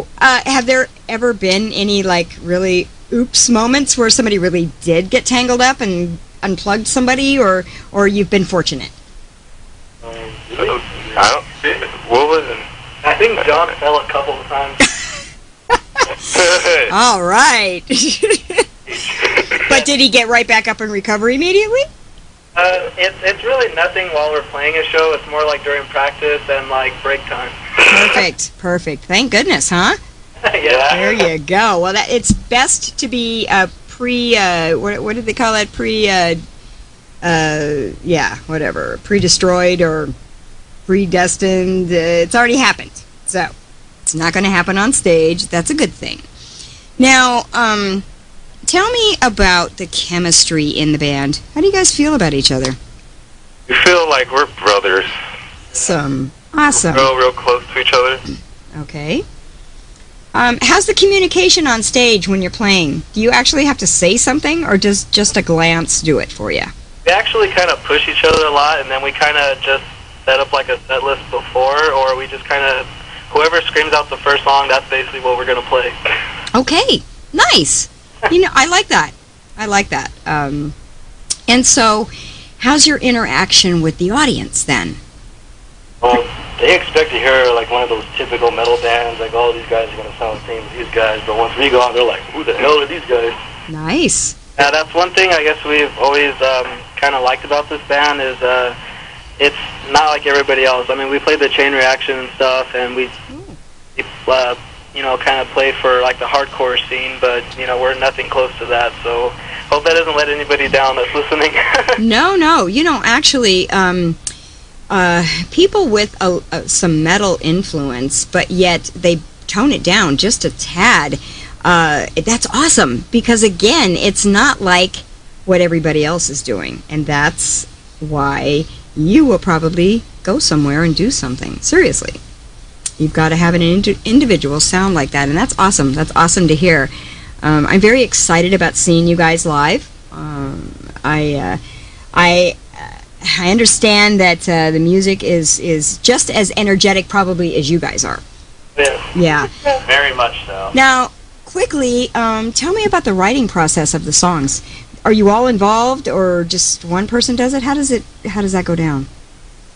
So, uh, have there ever been any like really oops moments where somebody really did get tangled up and unplugged somebody, or or you've been fortunate? Um, I don't. What was it? I think John fell a couple of times. All right. but did he get right back up and recover immediately? Uh, it's it's really nothing while we're playing a show. It's more like during practice and like break time. Perfect, perfect. Thank goodness, huh? yeah. There you go. Well, that it's best to be uh, pre. Uh, what what did they call that? Pre. Uh, uh, yeah, whatever. Pre-destroyed or predestined. Uh, it's already happened, so it's not going to happen on stage. That's a good thing. Now, um, tell me about the chemistry in the band. How do you guys feel about each other? We feel like we're brothers. Awesome, awesome. Real, real close to each other. Okay. Um, how's the communication on stage when you're playing? Do you actually have to say something, or does just a glance do it for you? We actually kind of push each other a lot, and then we kind of just set up like a set list before, or we just kind of whoever screams out the first song, that's basically what we're gonna play. Okay, nice. you know, I like that. I like that. Um, and so, how's your interaction with the audience then? Well, they expect to hear like one of those typical metal bands, like all these guys are gonna sound the same as these guys. But once we go on, they're like, who the hell are these guys? Nice. Yeah, that's one thing I guess we've always um, kind of liked about this band is uh, it's not like everybody else. I mean, we played the Chain Reaction and stuff, and we, we uh, you know, kind of play for like the hardcore scene, but you know, we're nothing close to that. So hope that doesn't let anybody down that's listening. No, no. You know, actually, um, uh, people with a, a, some metal influence, but yet they tone it down just a tad. Uh, that's awesome because again, it's not like what everybody else is doing, and that's why you will probably go somewhere and do something. Seriously, you've got to have an indi- individual sound like that, and that's awesome. That's awesome to hear. Um, I'm very excited about seeing you guys live. Um, I, uh, I, I understand that uh, the music is is just as energetic, probably, as you guys are. yeah, Yeah. very much so. Now, quickly, um, tell me about the writing process of the songs. Are you all involved, or just one person does it? How does it? How does that go down?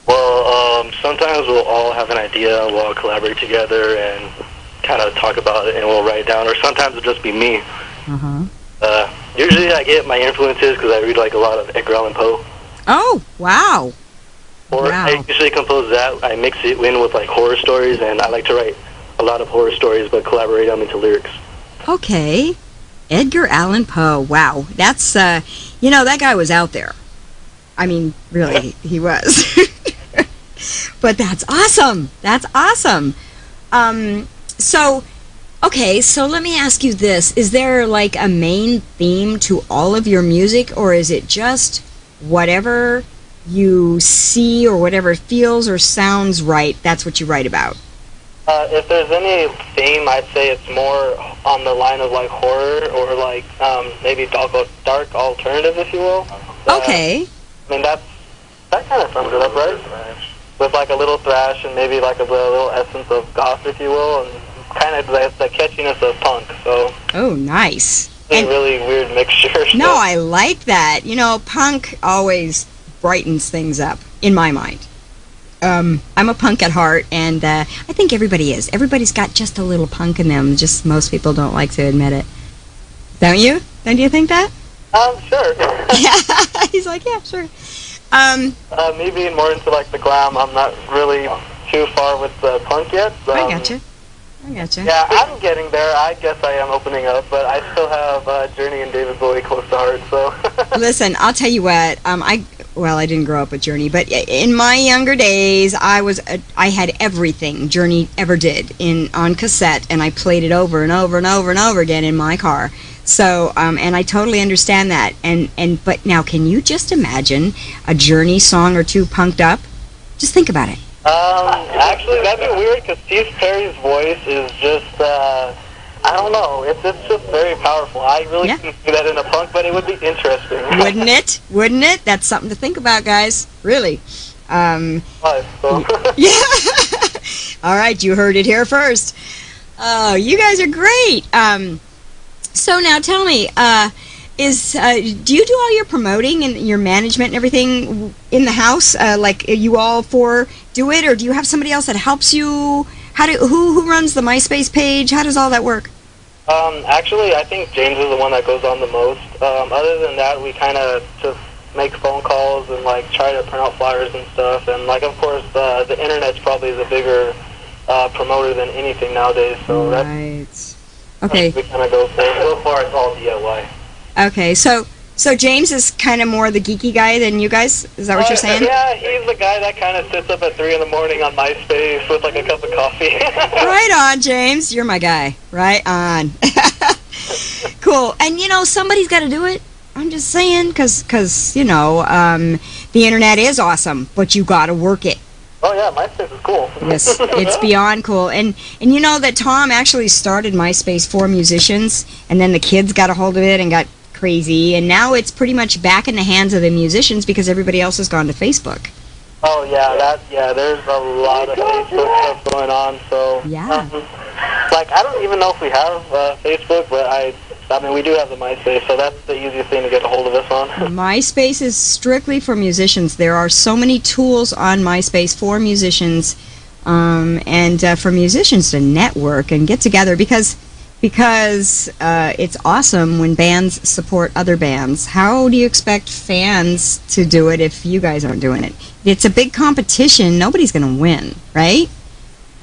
Well, um, sometimes we'll all have an idea, we'll all collaborate together and kind of talk about it, and we'll write it down. Or sometimes it'll just be me. Uh huh. Uh, usually, I get my influences because I read like a lot of Edgar Allan Poe. Oh, wow. Or Wow. I usually compose that. I mix it in with like horror stories, and I like to write a lot of horror stories, but collaborate them into lyrics. Okay. Edgar Allan Poe. Wow. That's uh you know that guy was out there. I mean, really, he was. but that's awesome. That's awesome. Um so okay, so let me ask you this. Is there like a main theme to all of your music or is it just whatever you see or whatever feels or sounds right, that's what you write about? Uh, if there's any theme, I'd say it's more on the line of like horror or like um, maybe dark, dark alternative, if you will. Uh, Okay. I mean that's that kind of sums it up, right? With like a little thrash and maybe like a little essence of goth, if you will, and kind of the, the catchiness of punk. So Oh, nice. And- a really weird mixture. No, I like that. You know, punk always brightens things up in my mind. Um, I'm a punk at heart, and uh, I think everybody is. Everybody's got just a little punk in them. Just most people don't like to admit it. Don't you? Don't you think that? Um, sure. Yeah. He's like, yeah, sure. Um, uh, me being more into like the glam, I'm not really too far with the punk yet. I Um, gotcha. I gotcha. Yeah, I'm getting there. I guess I am opening up, but I still have uh, Journey and David Bowie close to heart. So Listen, I'll tell you what. Um, I well, I didn't grow up with Journey, but in my younger days, I was a, I had everything Journey ever did in on cassette, and I played it over and over and over and over again in my car. So, um, and I totally understand that. And and but now, can you just imagine a Journey song or two punked up? Just think about it. Um, actually, that'd be weird because Steve Perry's voice is just, uh, I don't know, it's, it's just very powerful. I really Yeah. couldn't see that in a punk, but it would be interesting. Wouldn't it? Wouldn't it? That's something to think about, guys. Really. Um, so. Yeah. All right, you heard it here first. Oh, you guys are great. Um, so now tell me, uh, is uh, do you do all your promoting and your management and everything in the house? Uh, like you all four do it, or do you have somebody else that helps you? How do who who runs the MySpace page? How does all that work? Um, actually, I think James is the one that goes on the most. Um, other than that, we kind of just make phone calls and like try to print out flyers and stuff. And like, of course, uh, the internet's probably the bigger uh, promoter than anything nowadays. So right. that's okay. we kind of go for. So far, it's all DIY. Okay, so so James is kind of more the geeky guy than you guys. Is that what Uh, you're saying? Yeah, he's the guy that kind of sits up at three in the morning on MySpace with like a cup of coffee. Right on, James. You're my guy. Right on. cool. And you know, somebody's got to do it. I'm just saying, because, cause, you know, um, the internet is awesome, but you got to work it. oh yeah, MySpace is cool. Yes, it's beyond cool. And and you know that Tom actually started MySpace for musicians, and then the kids got a hold of it and got crazy, and now it's pretty much back in the hands of the musicians because everybody else has gone to Facebook. Oh yeah, that yeah. There's a lot of Facebook stuff going on. So Yeah. um, like I don't even know if we have uh, Facebook, but I I mean we do have the MySpace, so that's the easiest thing to get a hold of us on. MySpace is strictly for musicians. There are so many tools on MySpace for musicians, um, and uh, for musicians to network and get together because because uh, it's awesome when bands support other bands. How do you expect fans to do it if you guys aren't doing it? It's a big competition. Nobody's going to win, right?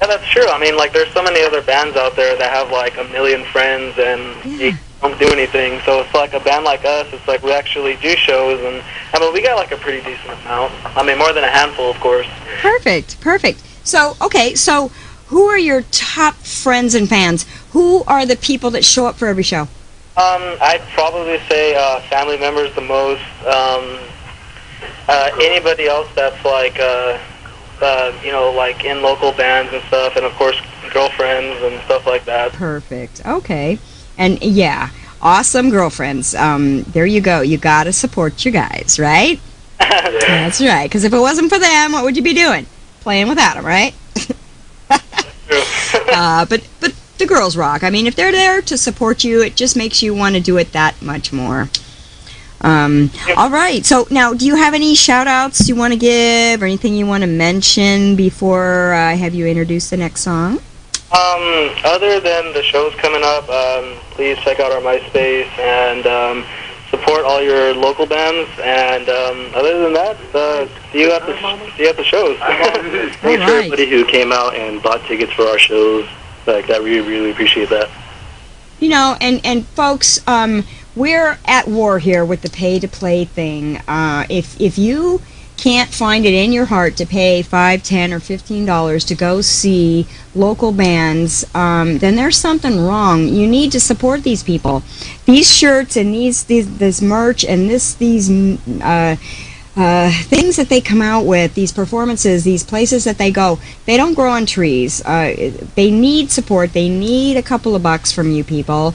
Yeah, that's true. I mean, like there's so many other bands out there that have like a million friends and you don't do anything. So it's like a band like us. It's like we actually do shows, and I mean we got like a pretty decent amount. I mean more than a handful, of course. Perfect, perfect. So, okay, so who are your top friends and fans? Who are the people that show up for every show? Um, I'd probably say uh, family members the most. Um, uh, anybody else that's like, uh, uh, you know, like in local bands and stuff, and of course girlfriends and stuff like that. Perfect. Okay. And yeah, awesome girlfriends. Um, there you go. You got to support your guys, right? That's right. Because if it wasn't for them, what would you be doing? Playing without them, right? Uh, but but the girls rock. I mean, if they're there to support you, it just makes you want to do it that much more. Um, all right. So now, do you have any shout outs you want to give or anything you want to mention before I have you introduce the next song? Um, other than the shows coming up, um, please check out our MySpace and um, support all your local bands. And um, other than that, uh, see you at the see you at the shows. Thanks All for everybody who came out and bought tickets for our shows. Like that, we really appreciate that. You know, and and folks, um, we're at war here with the pay to play thing. Uh, if if you can't find it in your heart to pay five, ten, or fifteen dollars to go see local bands, um, then there's something wrong. You need to support these people. These shirts and these, these this merch and this these mm, uh, uh, things that they come out with, these performances, these places that they go, they don't grow on trees. Uh, they need support. They need a couple of bucks from you people.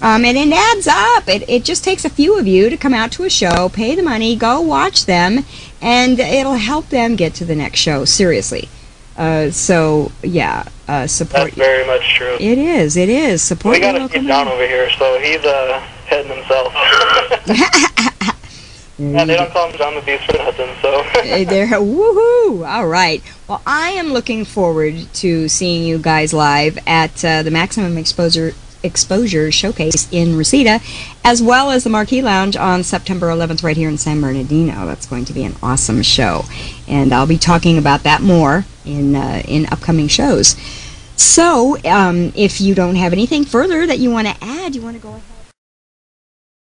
Um, and it adds up. It, it just takes a few of you to come out to a show, pay the money, go watch them, and it'll help them get to the next show. Seriously. Uh, so, yeah, uh, support. That's very much true. It is. It is. Support We got to keep John over here, so he's uh, heading himself. yeah, they don't call him John the Beast for nothing. So. Hey there, woohoo! All right. Well, I am looking forward to seeing you guys live at uh, the Maximum Exposure Exposure Showcase in Reseda, as well as the Marquee Lounge on September 11th, right here in San Bernardino. That's going to be an awesome show, and I'll be talking about that more in uh, in upcoming shows. So, um, if you don't have anything further that you want to add, you want to go ahead.